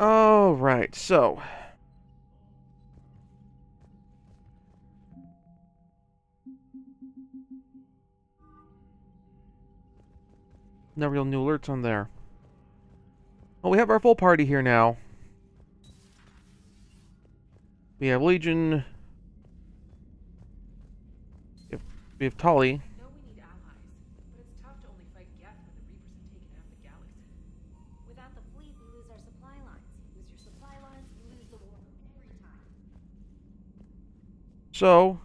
All right, so no real new alerts on there. Well, we have our full party here now. We have Legion. We have, we have. So,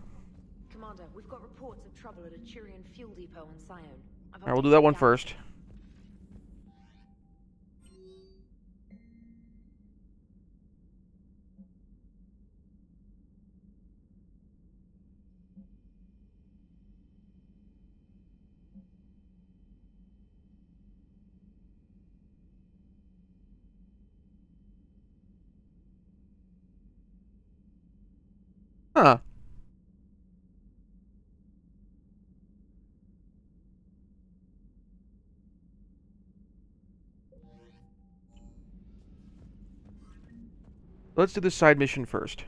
Commander, we've got reports of trouble at a Turian fuel depot on Scion. I've alright, we'll do that one first. Huh. Let's do the side mission first.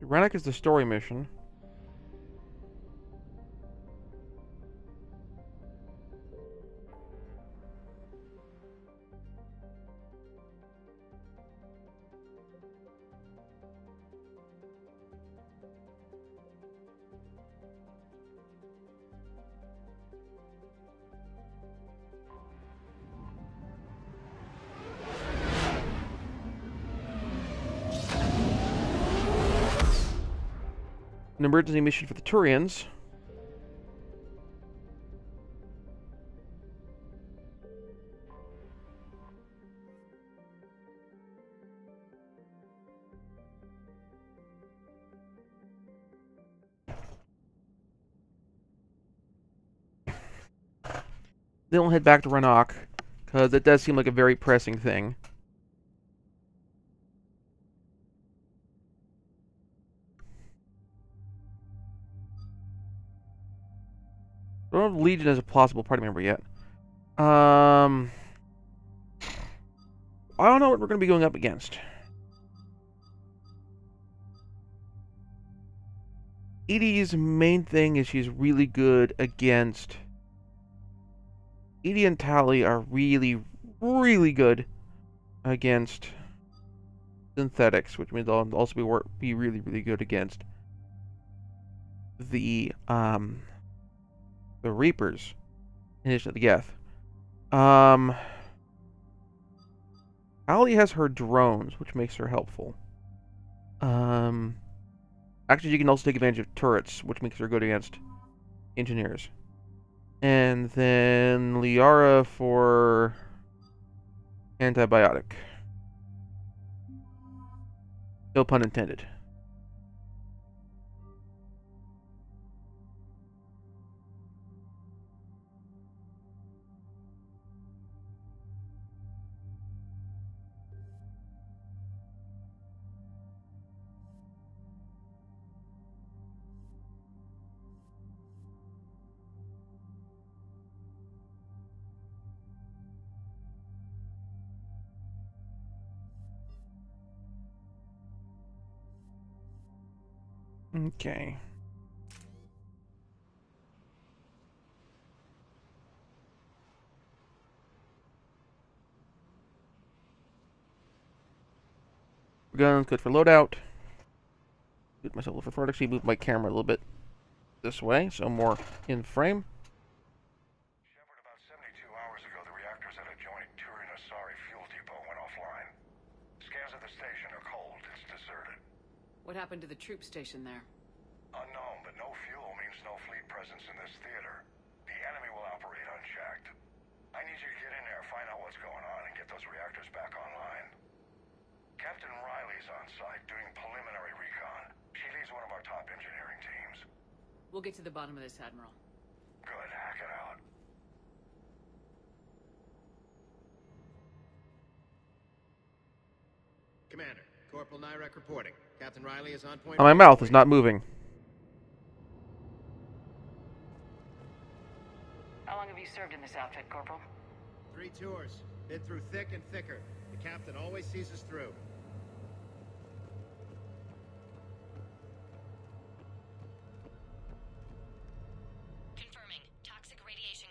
Rannoch is the story mission. An emergency mission for the Turians. Then we'll head back to Rannoch, because it does seem like a very pressing thing. I don't have Legion as a plausible party member yet. Um, I don't know what we're going to be going up against. EDI's main thing is she's really good against... EDI and Tali are really, really good against synthetics, which means they'll also be, be really, really good against the, um, the Reapers, in addition to the Geth. Um, Ali has her drones, which makes her helpful. Um, actually, you can also take advantage of turrets, which makes her good against engineers. And then Liara for antibiotic. No pun intended. Okay. Guns good for loadout. Get myself a little forward. Actually, move my camera a little bit this way, so more in frame. Shepard, about 72 hours ago, the reactors at a joint Turian Asari fuel depot went offline. Scans of the station are cold. It's deserted. What happened to the troop station there? Unknown, but no fuel means no fleet presence in this theater. The enemy will operate unchecked. I need you to get in there, find out what's going on, and get those reactors back online. Captain Riley's on site doing preliminary recon. She leads one of our top engineering teams. We'll get to the bottom of this, Admiral. Good, hack it out. Commander, Corporal Nyrek reporting. Captain Riley is on point. Oh, my mouth is not moving. How long have you served in this outfit, Corporal? Three tours. Been through thick and thicker. The captain always sees us through. Confirming. Toxic radiation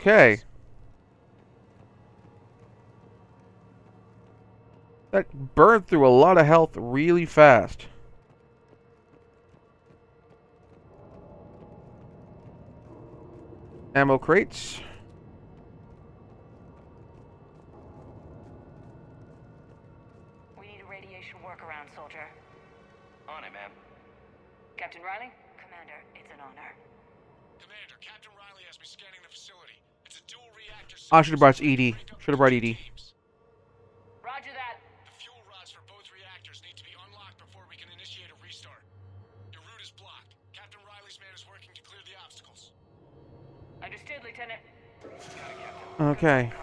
Okay. That burned through a lot of health really fast. Ammo crates. We need a radiation workaround, soldier. On it, ma'am. Captain Riley? Commander, it's an honor. Commander, Captain Riley has me scanning the facility. It's a dual reactor. Ah, I should have brought sequence. EDI. Should have brought into EDI. Roger that. The fuel rods for both reactors need to be unlocked before we can initiate a restart. Your route is blocked. Captain Riley's man is working to clear the obstacles. Understood, Lieutenant. Okay.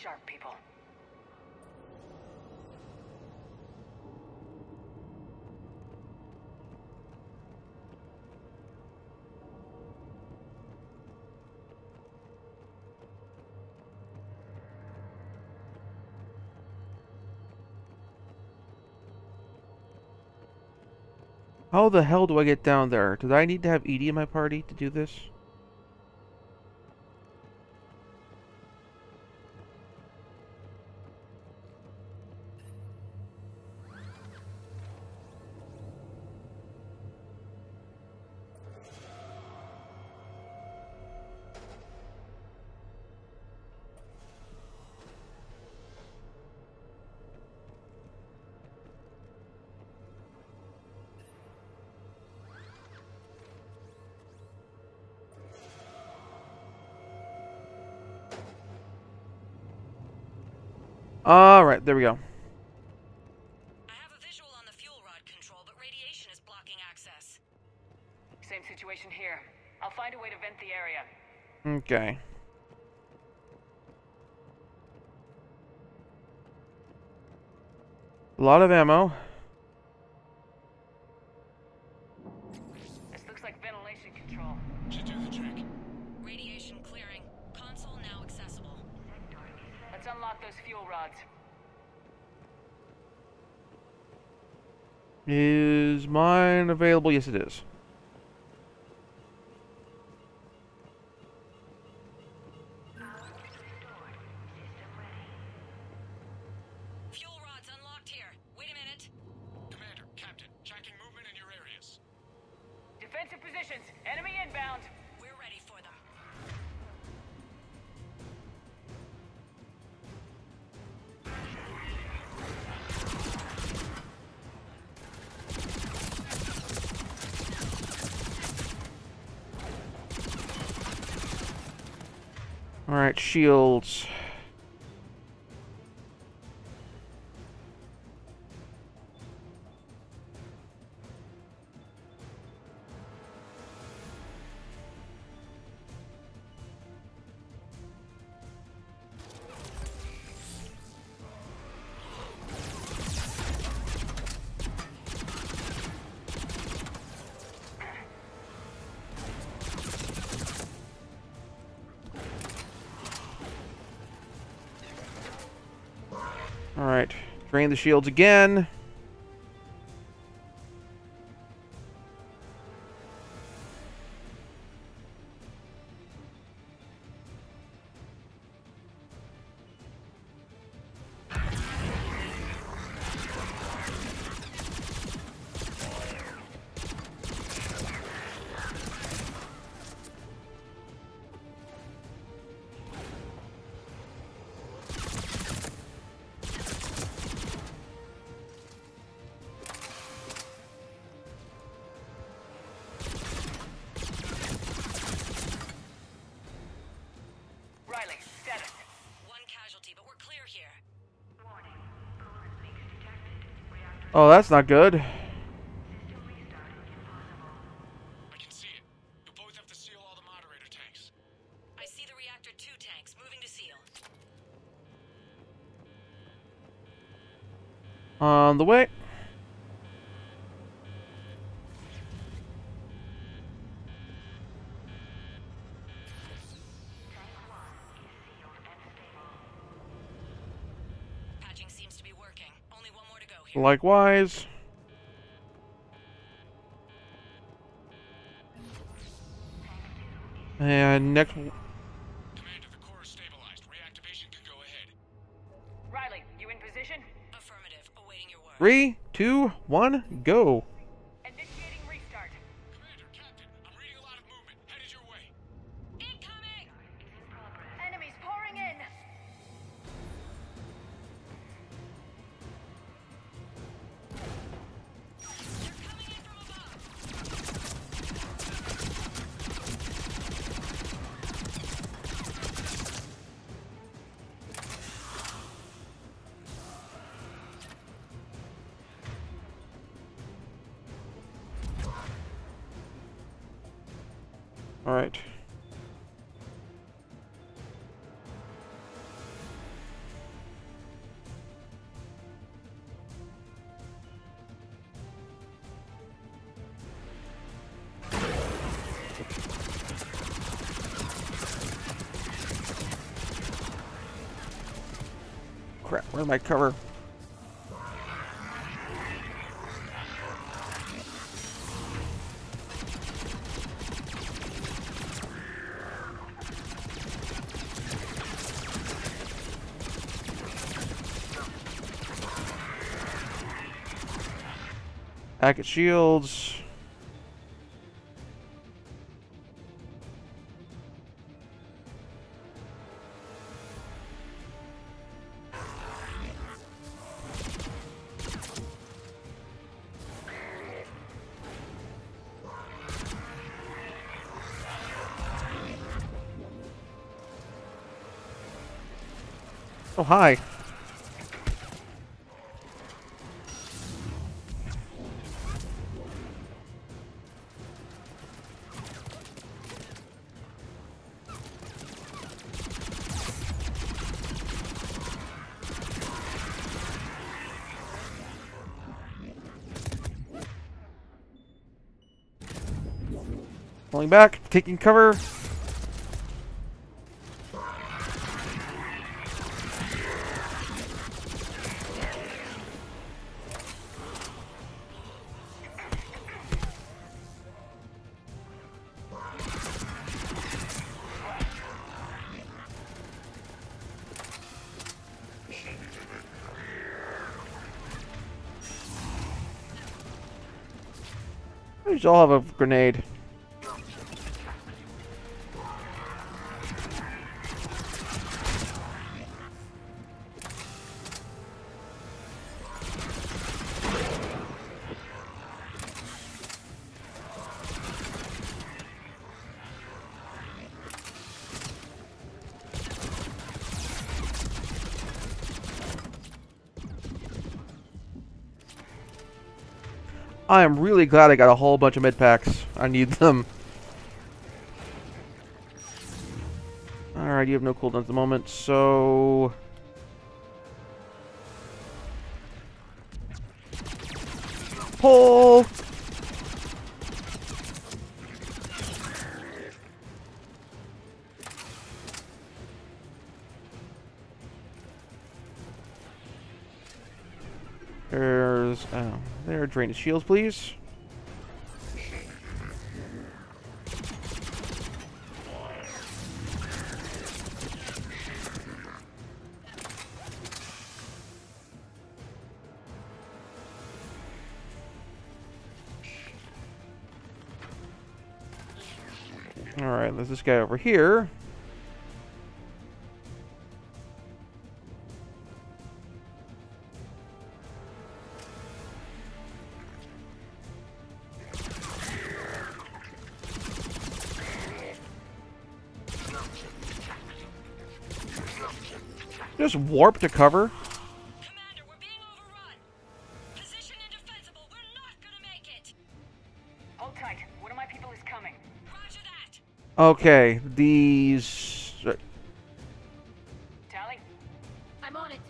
Sharp, people. How the hell do I get down there? Did I need to have EDI in my party to do this? Alright, there we go. I have a visual on the fuel rod control, but radiation is blocking access. Same situation here. I'll find a way to vent the area. Okay. A lot of ammo. Is mine available? Yes, it is. Fuel rods unlocked here. Wait a minute. Commander, Captain, tracking movement in your areas. Defensive positions. Enemy inbound. Alright, shields. Alright. Drain the shields again. Tanks moving to seal. On the way. Likewise. And next, Commander, the core is stabilized. Reactivation can go ahead. Riley, you in position? Affirmative. Awaiting your word. three, two, one, go. All right. Crap, where's my cover? Packet shields. Oh, hi. Back, taking cover. Should all have a grenade. I am really glad I got a whole bunch of med packs. I need them. Alright, you have no cooldowns at the moment, so... Pull! There. Drain his shields, please. Alright, there's this guy over here. Is coming. Roger that. Okay, these... Uh, Tali? I'm on it.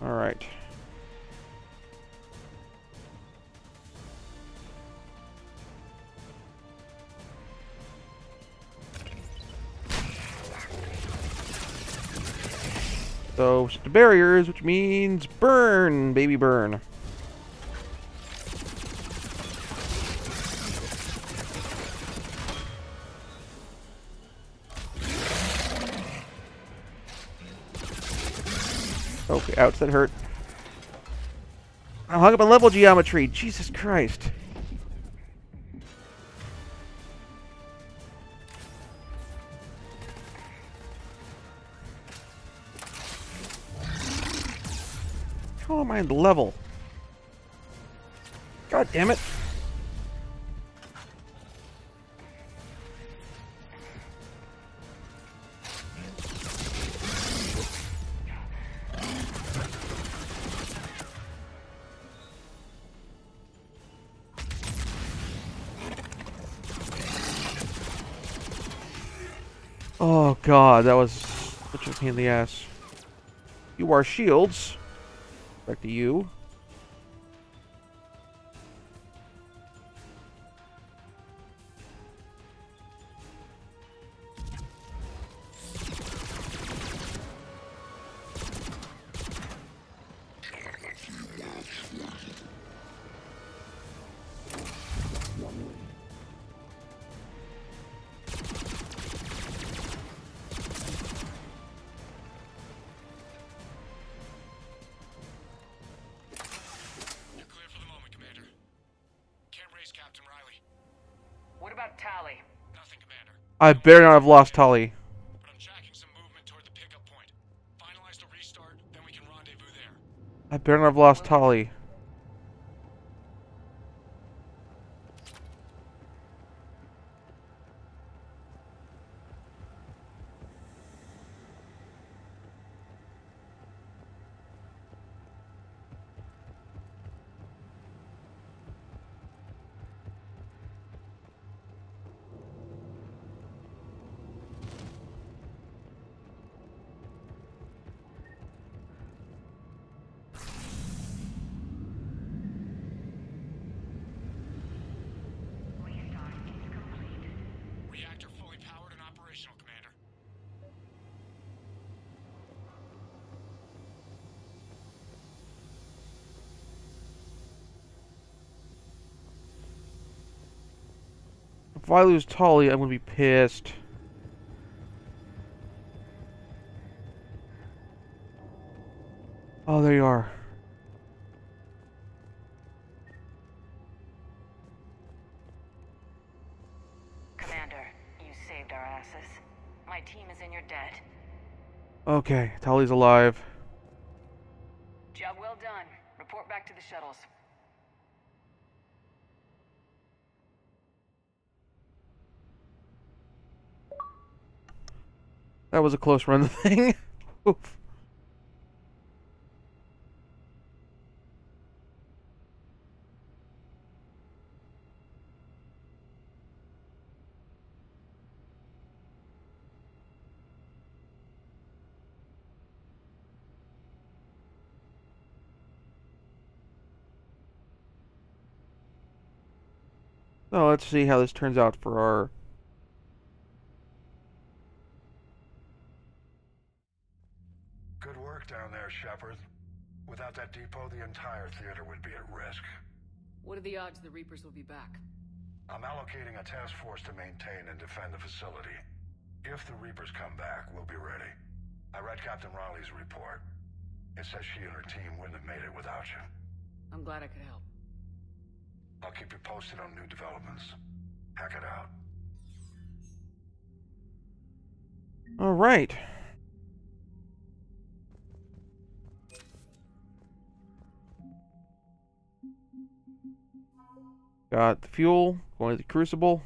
Alright. So, the barriers, which means burn, baby burn. Okay, ouch, that hurt. I'm hung up on level geometry. Jesus Christ. How am I in level? God damn it. Oh god, that was such a pain in the ass. You are shields. Back to you. I better not have lost Tali. I'm tracking some movement toward the pickup point. Finalize the restart, then we can rendezvous there. I better not have lost Tali. If I lose Tali, I'm gonna be pissed. Oh, there you are. Commander, you saved our asses. My team is in your debt. Okay, Tali's alive. Job well done. Report back to the shuttles. That was a close run thing. Oof. So let's see how this turns out for our Without that depot, the entire theater would be at risk. What are the odds the Reapers will be back? I'm allocating a task force to maintain and defend the facility. If the Reapers come back, we'll be ready. I read Captain Riley's report. It says she and her team wouldn't have made it without you. I'm glad I could help. I'll keep you posted on new developments. Hack it out. All right. Got the fuel, going to the crucible.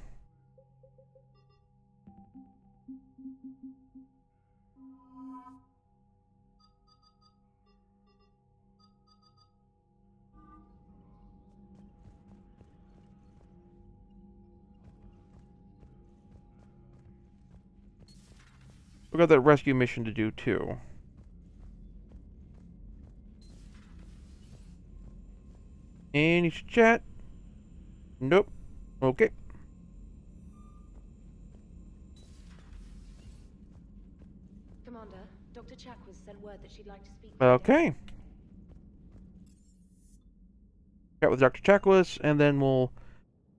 We got that rescue mission to do too. Any chat? Nope. Okay. Commander, Dr. Chakwas sent word that she'd like to speak. Okay. Chat with Dr. Chakwas, and then we'll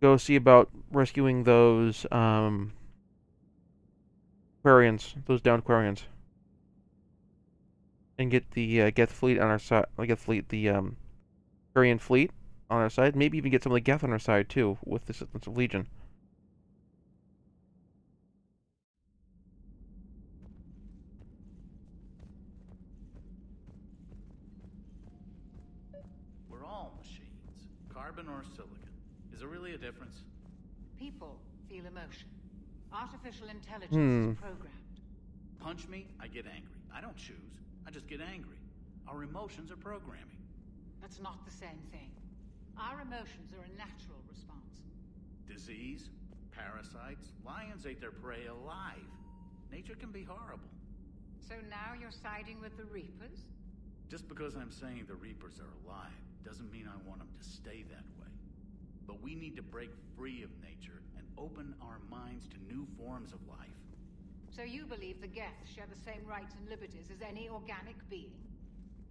go see about rescuing those um, Quarians, those downed Quarians, and get the uh, Geth fleet on our side. Geth fleet, the um, Quarian fleet on our side. Maybe even get some of the Geth on our side too, with the assistance of Legion. We're all machines, carbon or silicon. Is there really a difference? People feel emotion. Artificial intelligence Hmm. is programmed. Punch me, I get angry. I don't choose. I just get angry. Our emotions are programming. That's not the same thing. Our emotions are a natural response. Disease, parasites, lions ate their prey alive. Nature can be horrible. So now you're siding with the Reapers? Just because I'm saying the Reapers are alive doesn't mean I want them to stay that way. But we need to break free of nature and open our minds to new forms of life. So you believe the Geth share the same rights and liberties as any organic being?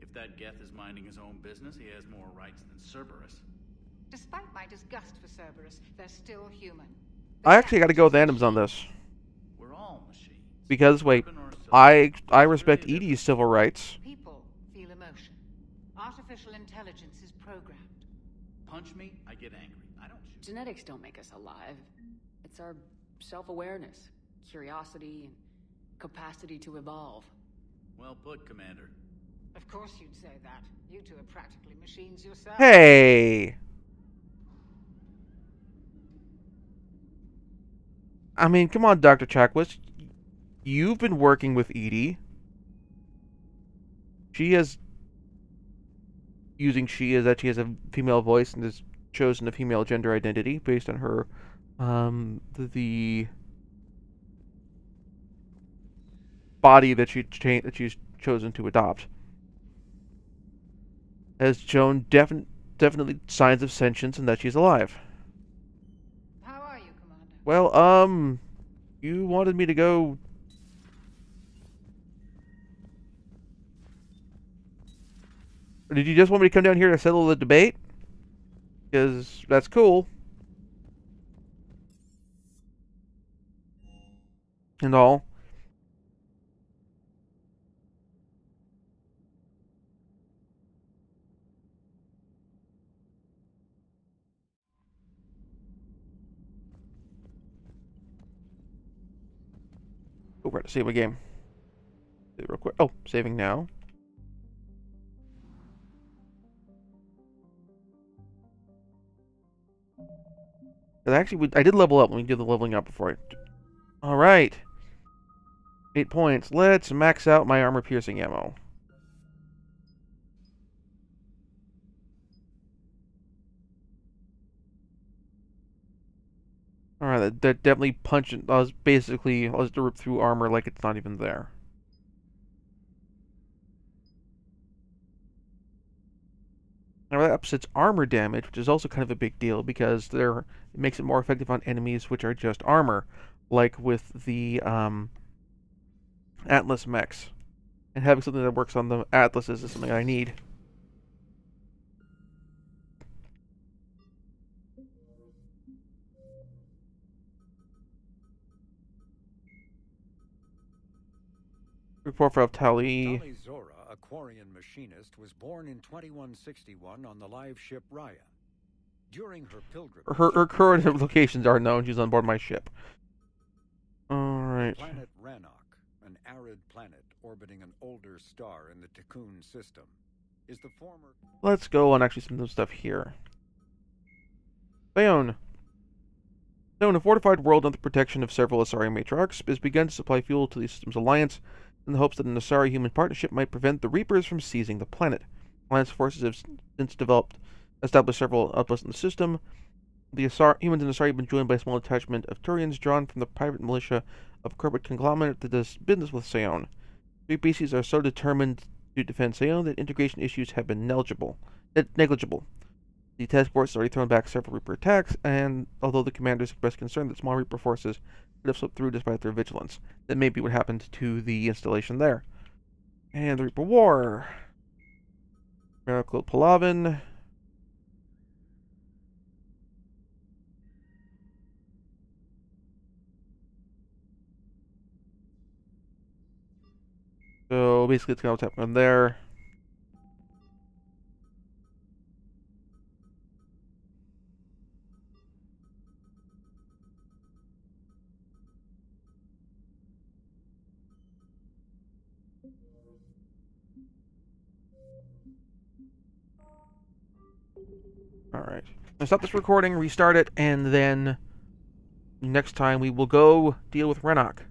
If that Geth is minding his own business, he has more rights than Cerberus. Despite my disgust for Cerberus, they're still human. I actually got to go with Adams on this We're all machines. because wait, Carbon or silicon. I I respect there EDI's civil rights. People feel emotion. Artificial intelligence is programmed. Punch me, I get angry. I don't choose. Genetics don't make us alive. It's our self awareness, curiosity, and capacity to evolve. Well put, Commander. Of course you'd say that. You two are practically machines yourselves. Hey. I mean, come on, Dr. Chakwas. You've been working with EDI. She has using she is that she has a female voice and has chosen a female gender identity based on her um the, body that she that she's chosen to adopt has shown defin- definitely signs of sentience and that she's alive. How are you, Commander? Well, um, you wanted me to go. Did you just want me to come down here to settle the debate? Because that's cool. And all. Oh, we're to save a game. Real quick. Oh, saving now. And actually, I did level up. Let me do the leveling up before I. All right. Eight points. Let's max out my armor piercing ammo. All right, that, definitely punched. I was basically I was to rip through armor like it's not even there. Now that ups its armor damage, which is also kind of a big deal because there it makes it more effective on enemies which are just armor, like with the um, Atlas mechs. And having something that works on the atlases is something I need. Report for Tali. Tali Zorah, a Quarian machinist, was born in 2161 on the live ship Rayya. During her pilgrimage, Her, her current locations are known. She's on board my ship. Alright. planet Rannoch, an arid planet orbiting an older star in the Tikkun system, is the former. Let's go on actually some stuff here. Bayonne. Bayonne, a fortified world under the protection of several Asari matriarchs, has begun to supply fuel to the system's alliance in the hopes that an Asari human partnership might prevent the Reapers from seizing the planet. Alliance forces have since developed, established several outposts in the system. The Asar- humans in Asari have been joined by a small detachment of Turians drawn from the private militia of a corporate conglomerate that does business with Seon. Three species are so determined to defend Seon that integration issues have been negligible. negligible. The test force has already thrown back several Reaper attacks, and although the commanders expressed concern that small Reaper forces could have slipped through despite their vigilance, that may be what happened to the installation there. And the Reaper War. Miracle Palaven. So basically, it's going to what's happening there. Alright. Stop this recording, restart it, and then next time we will go deal with Rannoch.